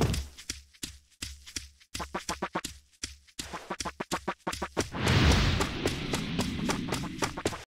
you